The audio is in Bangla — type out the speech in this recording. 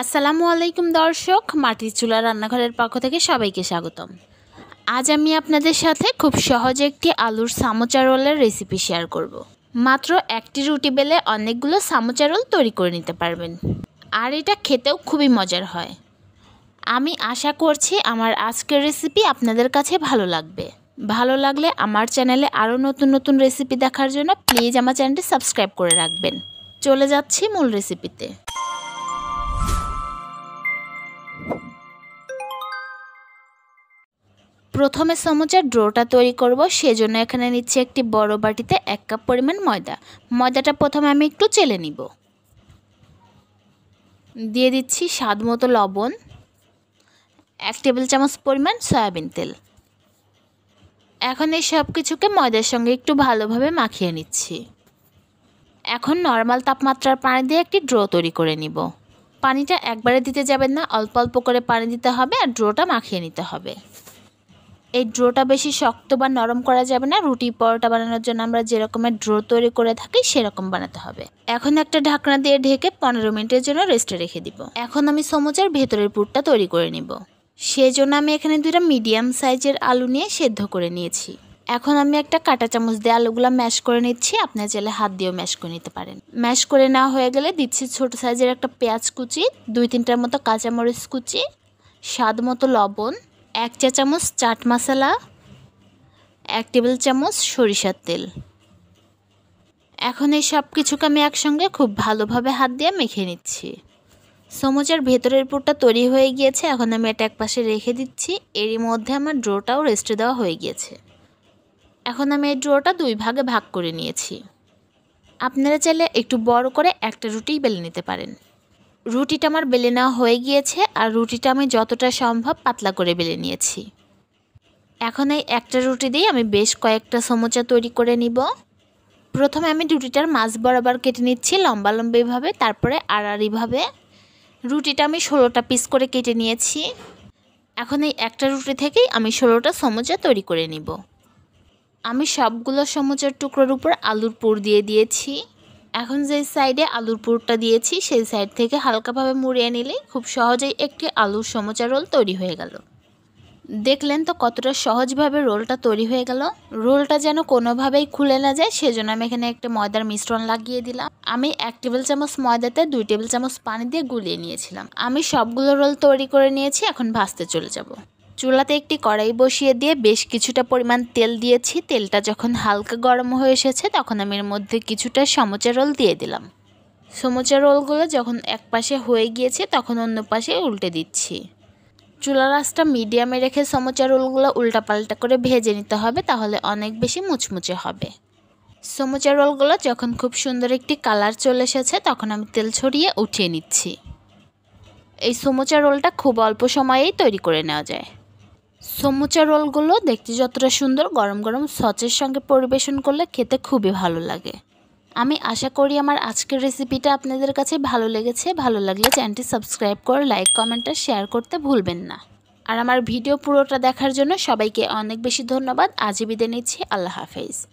আসসালামু আলাইকুম দর্শক, মাটির চুলা রান্নাঘরের পক্ষ থেকে সবাইকে স্বাগতম। আজ আমি আপনাদের সাথে খুব সহজে একটি আলুর সামোচা রোলের রেসিপি শেয়ার করব। মাত্র একটি রুটি বেলে অনেকগুলো সামোচা রোল তৈরি করে নিতে পারবেন। আর এটা খেতেও খুবই মজার হয়। আমি আশা করছি আমার আজকের রেসিপি আপনাদের কাছে ভালো লাগবে। ভালো লাগলে আমার চ্যানেলে আরও নতুন নতুন রেসিপি দেখার জন্য প্লিজ আমার চ্যানেলটি সাবস্ক্রাইব করে রাখবেন। চলে যাচ্ছি মূল রেসিপিতে প্রথমে সমুচার ড্রোটা তৈরি করব, সেজন্য এখানে নিচ্ছি একটি বড় বাটিতে এক কাপ পরিমাণ ময়দা। ময়দাটা প্রথমে আমি একটু চেলে নিব। দিয়ে দিচ্ছি স্বাদ মতো লবণ, এক টেবিল চামচ পরিমাণ সয়াবিন তেল। এখন এই সব কিছুকে ময়দার সঙ্গে একটু ভালোভাবে মাখিয়ে নিচ্ছি। এখন নর্মাল তাপমাত্রার পানি দিয়ে একটি ড্রো তৈরি করে নিব। পানিটা একবারে দিতে যাবেন না, অল্প অল্প করে পানি দিতে হবে আর ড্রোটা মাখিয়ে নিতে হবে। এই ড্রোটা বেশি শক্ত বা নরম করা যাবে না। রুটি পরোটা বানানোর জন্য আমরা যেরকমের ড্রো তৈরি করে থাকি, সেরকম বানাতে হবে। এখন একটা ঢাকনা দিয়ে ঢেকে পনেরো মিনিটের জন্য রেস্টে রেখে দিব। এখন আমি সমুচার ভেতরের পুরটা তৈরি করে নিব। সেজন্য আমি এখানে দুটা মিডিয়াম সাইজের আলু নিয়ে সেদ্ধ করে নিয়েছি। এখন আমি একটা কাঁটা চামচ দিয়ে আলুগুলো ম্যাশ করে নিচ্ছি। আপনার চাইলে হাত দিয়েও ম্যাশ করে নিতে পারেন। ম্যাশ করে নেওয়া হয়ে গেলে দিচ্ছি ছোট সাইজের একটা পেঁয়াজ কুচি, দুই তিনটার মতো কাঁচামরিচ কুচি, স্বাদ মতো লবণ এক চা চামচ চাট মশলা, এক টেবিল চামচ সরিষার তেল। এখন এই সব কিছুকে আমি একসঙ্গে খুব ভালোভাবে হাত দিয়ে মেখে নিচ্ছি। সমোচার ভেতরের পুরটা তৈরি হয়ে গিয়েছে, এখন আমি এটা এক পাশে রেখে দিচ্ছি। এরই মধ্যে আমার ড্রোটাও রেস্টে দেওয়া হয়ে গিয়েছে। এখন আমি এই ড্রোটা দুই ভাগে ভাগ করে নিয়েছি। আপনারা চাইলে একটু বড় করে একটা রুটি বেলে নিতে পারেন। রুটিটা আমার বেলে নেওয়া হয়ে গিয়েছে আর রুটিটা আমি যতটা সম্ভব পাতলা করে বেলে নিয়েছি। এখন এই একটা রুটি দিয়ে আমি বেশ কয়েকটা সমোচা তৈরি করে নিব। প্রথমে আমি রুটিটার মাছ বরাবর কেটে নিচ্ছি লম্বা লম্বিভাবে, তারপরে আড়াআড়িভাবে। রুটিটা আমি ষোলোটা পিস করে কেটে নিয়েছি। এখন এই একটা রুটি থেকেই আমি ষোলোটা সমোচা তৈরি করে নিব। আমি সবগুলো সমোচার টুকরোর উপর আলুর পুর দিয়ে দিয়েছি। এখন যে সাইডে আলুর পুরটা দিয়েছি, সেই সাইড থেকে হালকাভাবে মুড়িয়ে নিলেই খুব সহজেই একটি আলুর সমোচা রোল তৈরি হয়ে গেল। দেখলেন তো কতটা সহজভাবে রোলটা তৈরি হয়ে গেল। রোলটা যেন কোনোভাবেই খুলে না যায়, সেজন্য আমি এখানে একটা ময়দার মিশ্রণ লাগিয়ে দিলাম। আমি এক টেবিল চামচ ময়দাতে দুই টেবিল চামচ পানি দিয়ে গুলিয়ে নিয়েছিলাম। আমি সবগুলো রোল তৈরি করে নিয়েছি, এখন ভাজতে চলে যাব। চুলাতে একটি কড়াই বসিয়ে দিয়ে বেশ কিছুটা পরিমাণ তেল দিয়েছি। তেলটা যখন হালকা গরম হয়ে এসেছে, তখন আমি এর মধ্যে কিছুটা সমোচা রোল দিয়ে দিলাম। সমোচা রোলগুলো যখন এক পাশে হয়ে গিয়েছে, তখন অন্য পাশে উল্টে দিচ্ছি। চুলা রাসটা মিডিয়ামে রেখে সমোচা রোলগুলো উল্টাপাল্টা করে ভেজে নিতে হবে, তাহলে অনেক বেশি মুচমুচে হবে। সমোচা রোলগুলো যখন খুব সুন্দর একটি কালার চলে এসেছে, তখন আমি তেল ছড়িয়ে উঠিয়ে নিচ্ছি। এই সমোচা রোলটা খুব অল্প সময়েই তৈরি করে নেওয়া যায়। সমুচা রোলগুলো দেখতে যতটা সুন্দর, গরম গরম সচের সঙ্গে পরিবেশন করলে খেতে খুবই ভালো লাগে। আমি আশা করি আমার আজকের রেসিপিটা আপনাদের কাছে ভালো লেগেছে। ভালো লাগলে চ্যানেলটি সাবস্ক্রাইব করে লাইক কমেন্ট আর শেয়ার করতে ভুলবেন না। আর আমার ভিডিও পুরোটা দেখার জন্য সবাইকে অনেক বেশি ধন্যবাদ। আজই বিদায় নিচ্ছি। আল্লাহ হাফেজ।